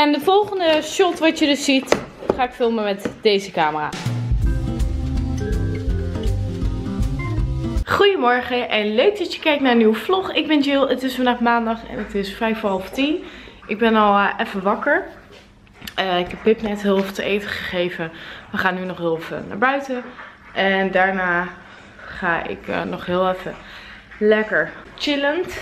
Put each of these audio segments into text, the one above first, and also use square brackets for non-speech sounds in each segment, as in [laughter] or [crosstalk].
En de volgende shot wat je dus ziet, ga ik filmen met deze camera. Goedemorgen en leuk dat je kijkt naar een nieuwe vlog. Ik ben Jill, het is vandaag maandag en het is vijf voor half tien. Ik ben al uh, even wakker. Uh, ik heb Pip net heel veel te eten gegeven. We gaan nu nog heel even naar buiten. En daarna ga ik uh, nog heel even lekker chillend.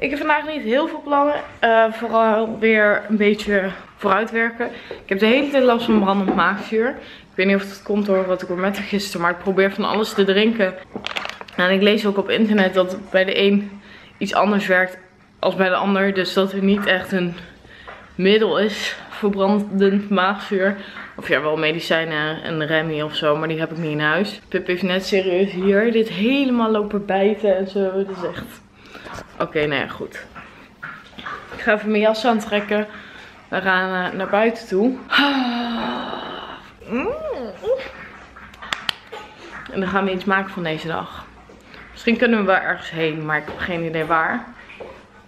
Ik heb vandaag niet heel veel plannen. Uh, vooral weer een beetje vooruitwerken. Ik heb de hele tijd last van brandend maagzuur. Ik weet niet of het komt door wat ik met gisteren. Maar ik probeer van alles te drinken. En ik lees ook op internet dat bij de een iets anders werkt als bij de ander. Dus dat er niet echt een middel is voor brandend maagzuur. Of ja, wel medicijnen en Remy of zo, maar die heb ik niet in huis. Pip heeft net serieus hier dit helemaal lopen bijten en zo. Dat is echt... Oké, okay, nou ja, goed. Ik ga even mijn jas aantrekken. We gaan uh, naar buiten toe. En dan gaan we iets maken van deze dag. Misschien kunnen we wel ergens heen, maar ik heb geen idee waar.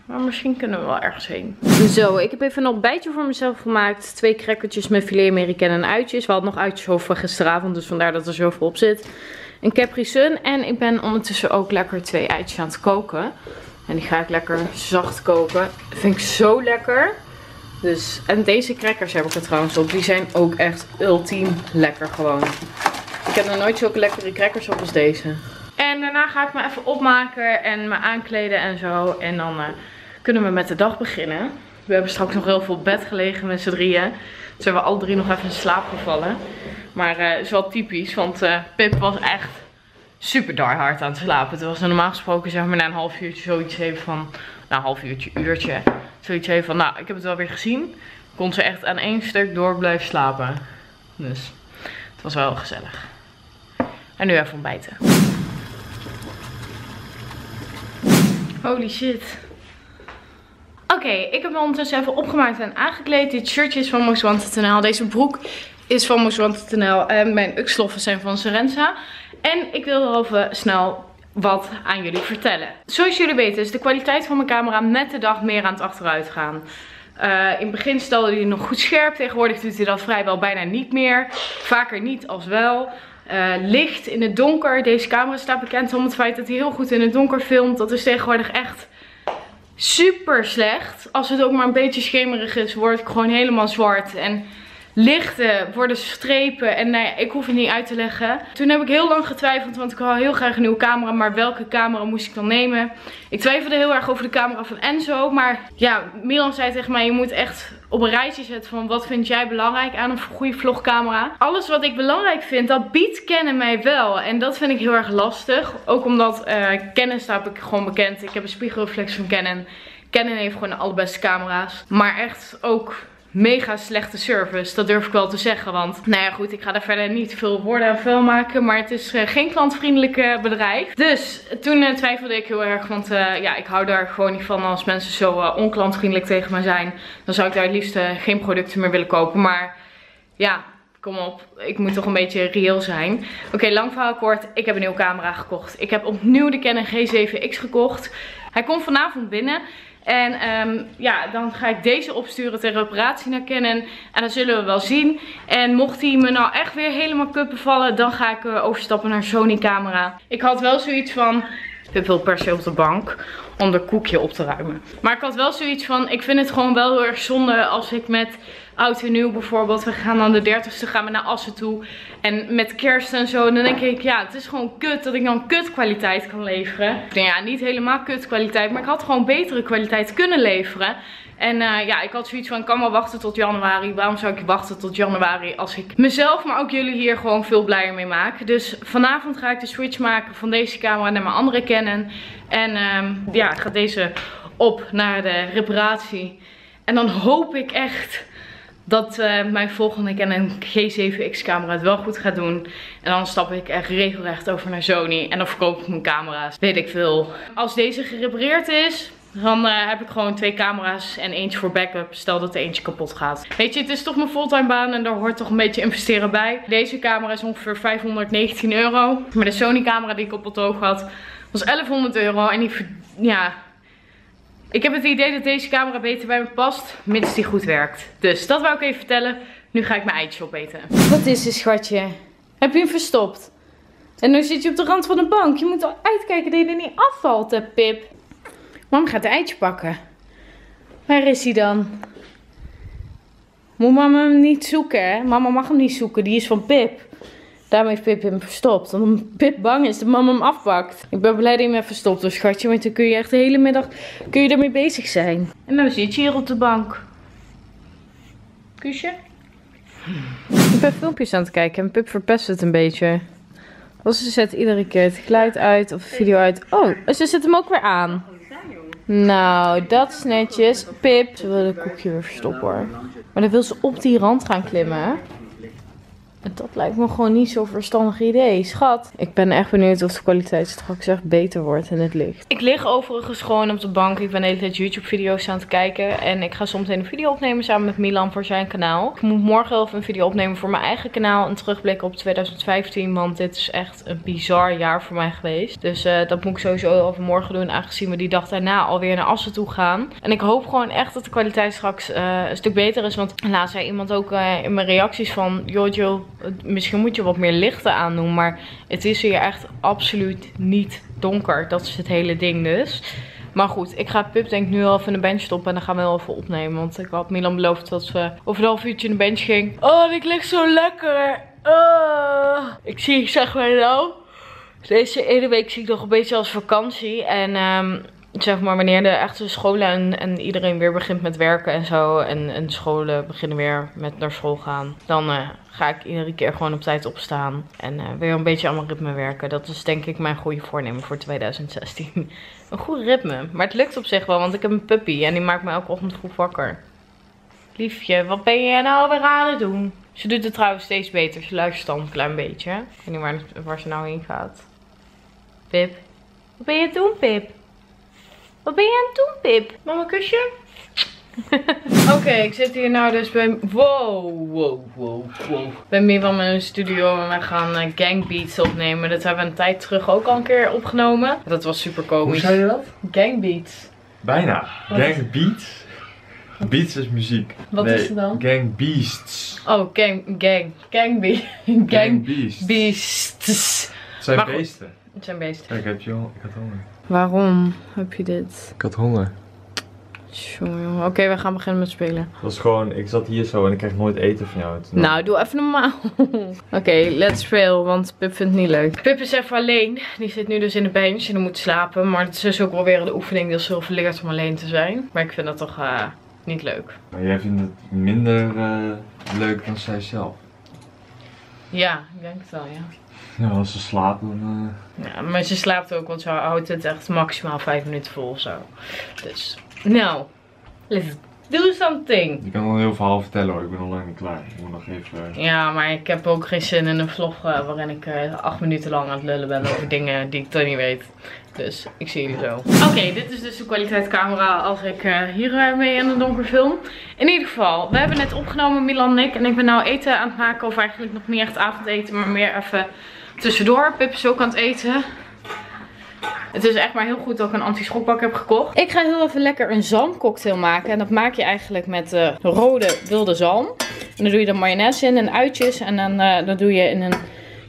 Maar misschien kunnen we wel ergens heen. Zo, ik heb even een ontbijtje voor mezelf gemaakt. Twee crackertjes met filet en uitjes. We hadden nog uitjes over gisteravond, dus vandaar dat er zoveel op zit. Een Capri Sun. En ik ben ondertussen ook lekker twee eitjes aan het koken. En die ga ik lekker zacht koken. Vind ik zo lekker. Dus, en deze crackers heb ik er trouwens op. Die zijn ook echt ultiem lekker gewoon. Ik heb nog nooit zulke lekkere crackers op als deze. En daarna ga ik me even opmaken en me aankleden en zo. En dan uh, kunnen we met de dag beginnen. We hebben straks nog heel veel bed gelegen met z'n drieën. Dus hebben we alle drie nog even in slaap gevallen. Maar uh, is wel typisch, want uh, Pip was echt super dar hard aan het slapen. Het was normaal gesproken zeg maar na een half uurtje zoiets even van, nou een half uurtje, uurtje. Zoiets even van, nou ik heb het wel weer gezien. Kon ze echt aan één stuk door blijven slapen. Dus het was wel gezellig. En nu even ontbijten. Holy shit. Oké, ik heb me ondertussen even opgemaakt en aangekleed. Dit shirtje is van Most Wanted.nl. Deze broek is van Most Wanted.nl. En mijn uksloffen zijn van Serenza. En ik wil erover snel wat aan jullie vertellen. Zoals jullie weten is de kwaliteit van mijn camera met de dag meer aan het achteruit gaan. Uh, in het begin stelde hij nog goed scherp. Tegenwoordig doet hij dat vrijwel bijna niet meer. Vaker niet als wel. Uh, licht in het donker. Deze camera staat bekend om het feit dat hij heel goed in het donker filmt. Dat is tegenwoordig echt super slecht. Als het ook maar een beetje schemerig is, word ik gewoon helemaal zwart. En lichten worden strepen en nou ja, ik hoef het niet uit te leggen. Toen heb ik heel lang getwijfeld, want ik wou heel graag een nieuwe camera, maar welke camera moest ik dan nemen? Ik twijfelde heel erg over de camera van Enzo, maar ja, Milan zei tegen mij, je moet echt op een rijtje zetten van wat vind jij belangrijk aan een goede vlogcamera. Alles wat ik belangrijk vind, dat biedt Canon mij wel en dat vind ik heel erg lastig. Ook omdat uh, Canon staat ik gewoon bekend, ik heb een spiegelreflex van Canon. Canon heeft gewoon de allerbeste camera's, maar echt ook mega slechte service. Dat durf ik wel te zeggen. Want nou ja goed, ik ga daar verder niet veel woorden aan vuil maken. Maar het is uh, geen klantvriendelijk bedrijf. Dus toen uh, twijfelde ik heel erg. Want uh, ja, ik hou daar gewoon niet van als mensen zo onklantvriendelijk tegen me zijn. Dan zou ik daar het liefst geen producten meer willen kopen. Maar ja, kom op, ik moet toch een beetje reëel zijn. Oké, lang verhaal kort. Ik heb een nieuwe camera gekocht. Ik heb opnieuw de Canon G7X gekocht. Hij komt vanavond binnen. En um, ja, dan ga ik deze opsturen ter reparatie naar Canon. En dan zullen we wel zien. En mocht hij me nou echt weer helemaal kuppen vallen, dan ga ik uh, overstappen naar Sony camera. Ik had wel zoiets van, ik wil per se op de bank om de koekje op te ruimen. Maar ik had wel zoiets van, ik vind het gewoon wel heel erg zonde als ik met oud en nieuw bijvoorbeeld. We gaan dan de 30ste gaan we naar Assen toe. En met kerst en zo. En dan denk ik, ja, het is gewoon kut dat ik dan kut kwaliteit kan leveren. Nou ja, niet helemaal kut kwaliteit. Maar ik had gewoon betere kwaliteit kunnen leveren. En uh, ja, ik had zoiets van, ik kan wel wachten tot januari. Waarom zou ik wachten tot januari als ik mezelf, maar ook jullie hier gewoon veel blijer mee maak. Dus vanavond ga ik de switch maken van deze camera naar mijn andere Canon. En um, ja, ik ga deze op naar de reparatie. En dan hoop ik echt dat uh, mijn volgende Canon G7X camera het wel goed gaat doen. En dan stap ik echt regelrecht over naar Sony. En dan verkoop ik mijn camera's. Weet ik veel. Als deze gerepareerd is, dan uh, heb ik gewoon twee camera's en eentje voor backup. Stel dat er eentje kapot gaat. Weet je, het is toch mijn fulltime baan en daar hoort toch een beetje investeren bij. Deze camera is ongeveer 519 euro. Maar de Sony camera die ik op het oog had was 1100 euro. En die, ja, Ik heb het idee dat deze camera beter bij me past, mits die goed werkt. Dus dat wou ik even vertellen. Nu ga ik mijn eitje opeten. Wat is dit schatje? Heb je hem verstopt? En nu zit je op de rand van de bank. Je moet al uitkijken dat je er niet afvalt, hè, Pip. Mam gaat een eitje pakken. Waar is hij dan? Moet mama hem niet zoeken, hè? Mama mag hem niet zoeken. Die is van Pip. Daarom heeft Pip hem verstopt. Omdat Pip bang is dat mama hem afpakt. Ik ben blij dat hij hem heeft verstopt, dus schatje. Want dan kun je echt de hele middag kun je ermee bezig zijn. En dan zit je hier op de bank. Kusje? Ik ben filmpjes aan het kijken en Pip verpest het een beetje. Als ze zet iedere keer het geluid uit of de video uit. Oh, ze zet hem ook weer aan. Nou, dat is netjes. Pip, ze wil de koekje weer verstoppen hoor. Maar dan wil ze op die rand gaan klimmen. Dat lijkt me gewoon niet zo'n verstandig idee. Schat, ik ben echt benieuwd of de kwaliteit straks echt beter wordt in het licht. Ik lig overigens gewoon op de bank. Ik ben de hele tijd YouTube video's aan het kijken. En ik ga soms een video opnemen samen met Milan voor zijn kanaal. Ik moet morgen even een video opnemen voor mijn eigen kanaal. Een terugblik op 2015. Want dit is echt een bizar jaar voor mij geweest. Dus uh, dat moet ik sowieso overmorgen doen. Aangezien we die dag daarna alweer naar Assen toe gaan. En ik hoop gewoon echt dat de kwaliteit straks uh, een stuk beter is. Want laatst zei iemand ook uh, in mijn reacties van... Jojo, misschien moet je wat meer lichten aandoen. Maar het is hier echt absoluut niet donker. Dat is het hele ding dus. Maar goed, ik ga Pip denk nu al even in de bench stoppen. En dan gaan we wel even opnemen. Want ik had Milan beloofd dat we over een half uurtje in de bench ging. Oh, ik lig zo lekker. Oh. Ik zie, zeg maar nou. Deze ene week zie ik nog een beetje als vakantie. En um, zeg maar wanneer de echte scholen en, en, iedereen weer begint met werken en zo. En, en scholen beginnen weer met naar school gaan. Dan uh, ga ik iedere keer gewoon op tijd opstaan. En uh, weer een beetje aan mijn ritme werken. Dat is denk ik mijn goede voornemen voor 2016. [laughs] een goed ritme. Maar het lukt op zich wel, want ik heb een puppy. En die maakt me elke ochtend vroeg wakker. Liefje, wat ben je nou weer aan het doen? Ze doet het trouwens steeds beter. Ze luistert al een klein beetje. Ik weet niet waar, waar ze nou heen gaat. Pip. Wat ben je aan het doen, Pip? Wat ben je aan het doen, Pip? Mama, kusje? [laughs] Oké, ik zit hier nou dus bij... Wow, wow, wow, wow. Bij mij van mijn studio en we gaan uh, Gang Beats opnemen. Dat hebben we een tijd terug ook al een keer opgenomen. Dat was super komisch. Hoe zei je dat? Gang Beats. Bijna. Wat Gang Beats. Beats is muziek. Wat nee, is het dan? Gang Beasts. Oh, gang, gang, gang, be gang, Gang Beasts. beasts. Het zijn Maar beesten. Het zijn beesten. Kijk, heb je, ik had honger. Waarom heb je dit? Ik had honger. Jongen. Oké, we gaan beginnen met spelen. Dat was gewoon, ik zat hier zo en ik kreeg nooit eten van jou. Toen Nou, doe even normaal. [laughs] Oké, let's fail, want Pip vindt het niet leuk. Pip is even alleen. Die zit nu dus in de bench en die moet slapen. Maar het is dus ook wel weer de oefening dat ze veel leert om alleen te zijn. Maar ik vind dat toch eh, niet leuk. Maar jij vindt het minder eh, leuk dan zij zelf. Ja, ik denk het wel, ja. Ja, als ze slaapt dan... Ja, maar ze slaapt ook, want ze houdt het echt maximaal 5 minuten vol of zo. Dus, nou, let's do something. eh, je kan nog een heel verhaal vertellen hoor, ik ben nog lang niet klaar. Ik moet nog even... eh, Ja, maar ik heb ook geen zin in een vlog eh, waarin ik eh, acht minuten lang aan het lullen ben over dingen die ik toch niet weet. Dus ik zie jullie zo. Oké, dit is dus de kwaliteitscamera als ik eh, hier eh, mee in een donker film. In ieder geval, we hebben net opgenomen Milan en ik. En ik ben nou eten aan het maken. Of eigenlijk nog niet echt avondeten, maar meer even tussendoor. Pip is ook aan het eten. Het is echt maar heel goed dat ik een anti-schokbak heb gekocht. Ik ga heel even lekker een zalmcocktail maken. En dat maak je eigenlijk met eh, rode wilde zalm. En dan doe je er mayonaise in en uitjes. En dan, eh, dan doe je in een,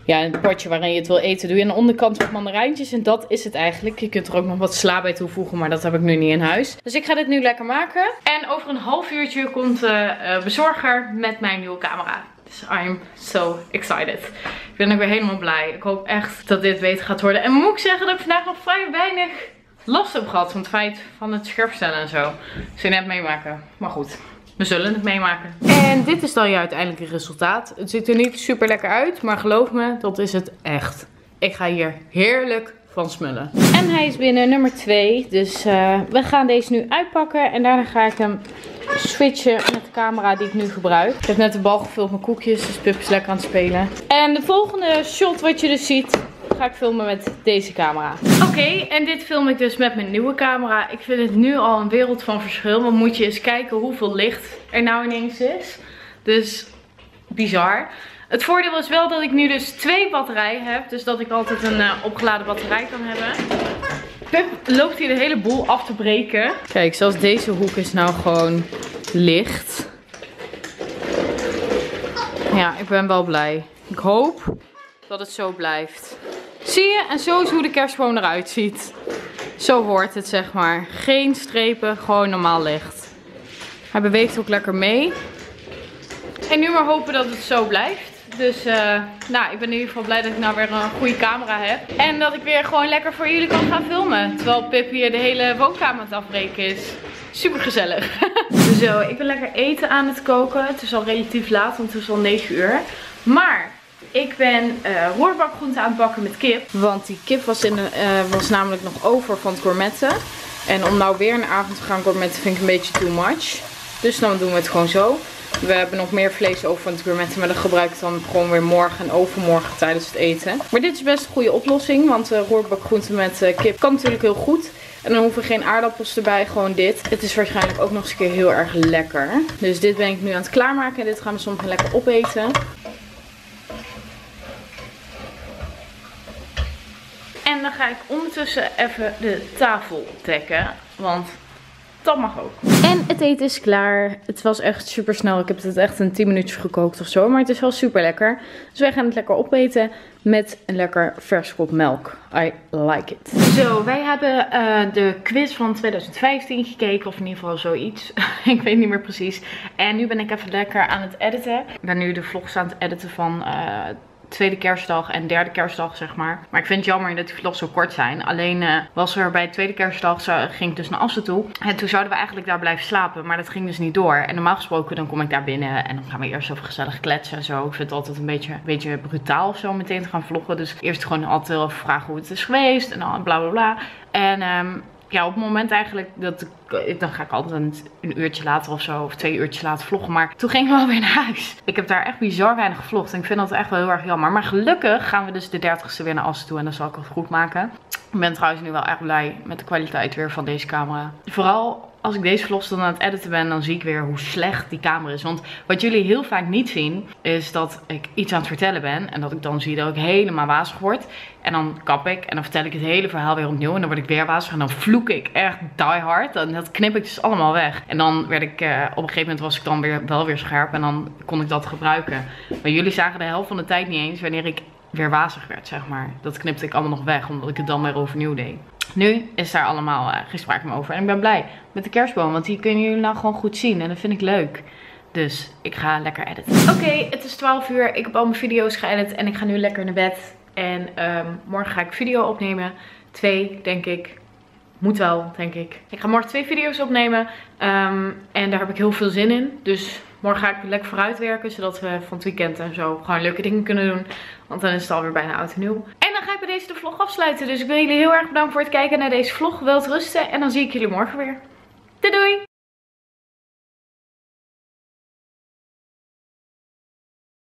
ja, een potje waarin je het wil eten. Doe je aan de onderkant wat mandarijntjes. En dat is het eigenlijk. Je kunt er ook nog wat sla bij toevoegen. Maar dat heb ik nu niet in huis. Dus ik ga dit nu lekker maken. En over een half uurtje komt de eh, bezorger met mijn nieuwe camera. Dus I'm so excited. Ik ben ook weer helemaal blij. Ik hoop echt dat dit beter gaat worden. En moet ik zeggen dat ik vandaag nog vrij weinig last heb gehad van het feit van het scherpstellen en zo. Je net meemaken. Maar goed, we zullen het meemaken. En dit is dan je uiteindelijke resultaat. Het ziet er niet super lekker uit, maar geloof me, dat is het echt. Ik ga hier heerlijk van smullen. En hij is binnen nummer 2. Dus eh, we gaan deze nu uitpakken. En daarna ga ik hem switchen met de camera die ik nu gebruik. Ik heb net de bal gevuld met koekjes, dus Pip is lekker aan het spelen. En de volgende shot wat je dus ziet, ga ik filmen met deze camera. Oké, en dit film ik dus met mijn nieuwe camera. Ik vind het nu al een wereld van verschil. Want moet je eens kijken hoeveel licht er nou ineens is. Dus bizar. Het voordeel is wel dat ik nu dus twee batterijen heb. Dus dat ik altijd een eh, opgeladen batterij kan hebben. Pip loopt hier de hele boel af te breken. Kijk, zelfs deze hoek is nou gewoon licht. Ja, ik ben wel blij. Ik hoop dat het zo blijft. Zie je? En zo is hoe de kerstboom eruit ziet. Zo hoort het, zeg maar. Geen strepen, gewoon normaal licht. Hij beweegt ook lekker mee. En nu maar hopen dat het zo blijft. Dus uh, nou, ik ben in ieder geval blij dat ik nou weer een goede camera heb. En dat ik weer gewoon lekker voor jullie kan gaan filmen. Terwijl Pip hier de hele woonkamer aan het afbreken is. Super gezellig. [laughs] Zo, ik ben lekker eten aan het koken. Het is al relatief laat, want het is al 9 uur. Maar ik ben uh, roerbakgroenten aan het bakken met kip. Want die kip was, in de, uh, was namelijk nog over van het gourmetten. En om nou weer een avond te gaan gourmetten vind ik een beetje too much. Dus dan doen we het gewoon zo. We hebben nog meer vlees over van het gourmetten. Maar dat gebruik ik dan gewoon weer morgen en overmorgen tijdens het eten. Maar dit is best een goede oplossing. Want uh, met kip kan natuurlijk heel goed. En dan hoeven geen aardappels erbij, gewoon dit. Het is waarschijnlijk ook nog eens een keer heel erg lekker. Dus dit ben ik nu aan het klaarmaken. En dit gaan we soms lekker opeten. En dan ga ik ondertussen even de tafel dekken. Want dat mag ook. En het eten is klaar. Het was echt super snel. Ik heb het echt in 10 minuutjes gekookt of zo. Maar het is wel super lekker. Dus wij gaan het lekker opeten met een lekker vers kop melk. I like it. Zo, wij hebben uh, de quiz van 2015 gekeken. Of in ieder geval zoiets. [laughs] ik weet niet meer precies. En nu ben ik even lekker aan het editen. Ik ben nu de vlogs aan het editen van... Uh, tweede kerstdag en derde kerstdag, zeg maar. Maar ik vind het jammer dat die vlogs zo kort zijn. Alleen uh, was er bij de tweede kerstdag, ging ik dus naar Assen toe. En toen zouden we eigenlijk daar blijven slapen, maar dat ging dus niet door. En normaal gesproken, dan kom ik daar binnen en dan gaan we eerst over gezellig kletsen en zo. Ik vind het altijd een beetje, een beetje brutaal of zo meteen te gaan vloggen. Dus eerst gewoon altijd even vragen hoe het is geweest en dan bla bla bla. En um, ja, op het moment eigenlijk dat ik, dan ga ik altijd een, uurtje later of zo, of twee uurtjes later vloggen. Maar toen ging ik wel [laughs] weer naar huis. Ik heb daar echt bizar weinig gevlogd en ik vind dat echt wel heel erg jammer. Maar gelukkig gaan we dus de 30ste weer naar Assen toe en dat zal ik wel goed maken. Ik ben trouwens nu wel echt blij met de kwaliteit weer van deze camera. Vooral als ik deze vlogs dan aan het editen ben, dan zie ik weer hoe slecht die camera is. Want wat jullie heel vaak niet zien, is dat ik iets aan het vertellen ben. En dat ik dan zie dat ik helemaal wazig word. En dan kap ik en dan vertel ik het hele verhaal weer opnieuw. En dan word ik weer wazig en dan vloek ik echt die hard. En dat knip ik dus allemaal weg. En dan werd ik, uh, op een gegeven moment was ik dan weer, wel weer scherp. En dan kon ik dat gebruiken. Maar jullie zagen de helft van de tijd niet eens wanneer ik weer wazig werd, zeg maar. Dat knipte ik allemaal nog weg, omdat ik het dan weer overnieuw deed. Nu is daar allemaal uh, geen over. En ik ben blij met de kerstboom, want die kunnen jullie nou gewoon goed zien. En dat vind ik leuk. Dus ik ga lekker editen. Oké, het is 12 uur. Ik heb al mijn video's geëdit en ik ga nu lekker naar bed. En um, morgen ga ik video opnemen. Twee, denk ik. Moet wel, denk ik. Ik ga morgen twee video's opnemen. Um, en daar heb ik heel veel zin in. Dus morgen ga ik lekker vooruit werken. Zodat we van het weekend en zo gewoon leuke dingen kunnen doen. Want dan is het alweer bijna oud en nieuw. En dan ga ik bij deze de vlog afsluiten. Dus ik wil jullie heel erg bedanken voor het kijken naar deze vlog. Wel rusten. En dan zie ik jullie morgen weer. Doei doei!